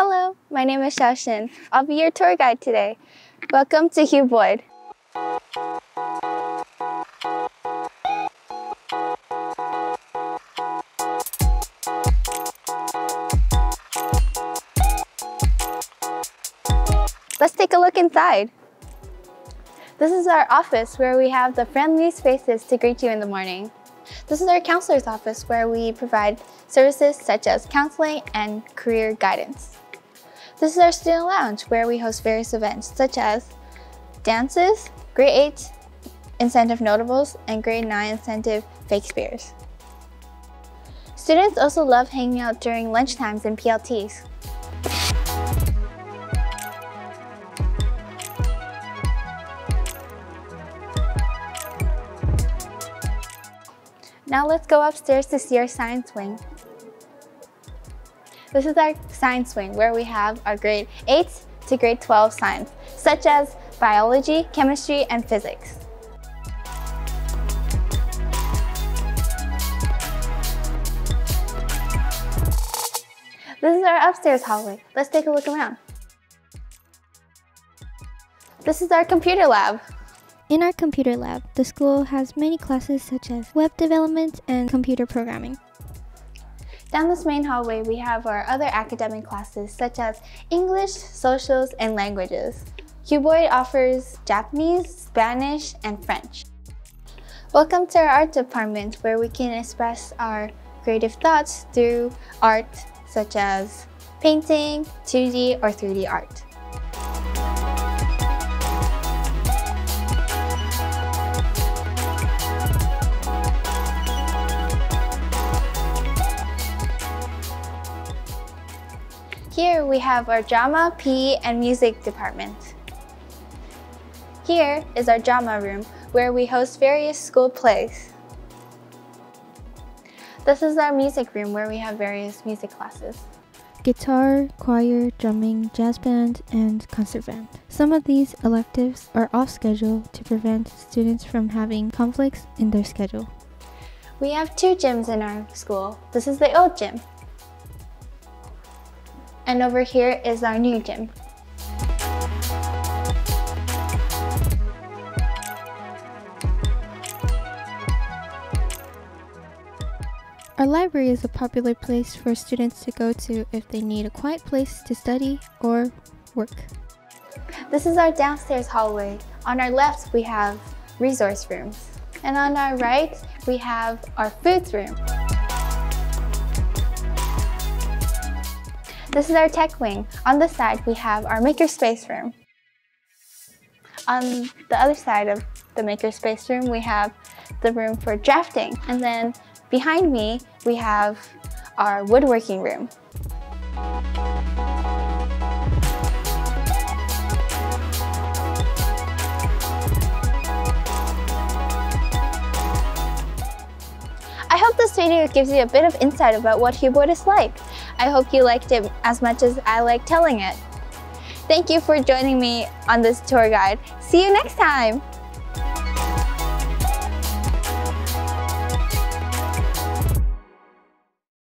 Hello, my name is Xiaoxin. I'll be your tour guide today. Welcome to Hugh Boyd. Let's take a look inside. This is our office where we have the friendly spaces to greet you in the morning. This is our counselor's office where we provide services such as counseling and career guidance. This is our student lounge where we host various events such as dances, grade 8 incentive notables, and grade 9 incentive fake spears. Students also love hanging out during lunchtimes and PLTs. Now let's go upstairs to see our science wing. This is our science wing where we have our grade 8 to grade 12 science, such as biology, chemistry, and physics. This is our upstairs hallway. Let's take a look around. This is our computer lab. In our computer lab, the school has many classes such as web development and computer programming. Down this main hallway, we have our other academic classes such as English, socials, and languages. Hugh Boyd offers Japanese, Spanish, and French. Welcome to our art department where we can express our creative thoughts through art such as painting, 2D or 3D art. Here we have our drama, PE, and music department. Here is our drama room where we host various school plays. This is our music room where we have various music classes. Guitar, choir, drumming, jazz band, and concert band. Some of these electives are off schedule to prevent students from having conflicts in their schedule. We have two gyms in our school. This is the old gym. And over here is our new gym. Our library is a popular place for students to go to if they need a quiet place to study or work. This is our downstairs hallway. On our left, we have resource rooms. And on our right, we have our foods room. This is our tech wing. On the side, we have our makerspace room. On the other side of the makerspace room, we have the room for drafting. And then behind me, we have our woodworking room. I hope this video gives you a bit of insight about what Hugh Boyd is like. I hope you liked it as much as I like telling it. Thank you for joining me on this tour guide. See you next time!